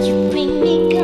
You bring me